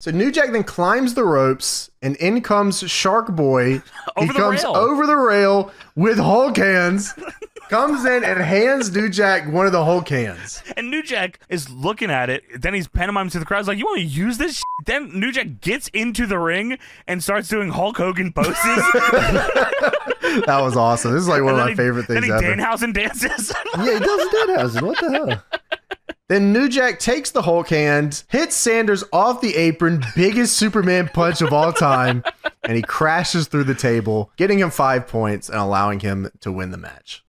So New Jack then climbs the ropes, and in comes Shark Boy. Over he the comes rail. over the rail with Hulk hands, comes in and hands New Jack one of the Hulk hands. And New Jack is looking at it. Then he's pantomiming to the crowd. He's like, "You want to use this?" Shit? Then New Jack gets into the ring and starts doing Hulk Hogan poses. That was awesome. This is like one of my he- favorite things Then he ever. Danhausen dances. Yeah, he does Danhausen. What the hell? Then New Jack takes the Hulk hand, hits Sanders off the apron, biggest Superman punch of all time, and he crashes through the table, getting him five points and allowing him to win the match.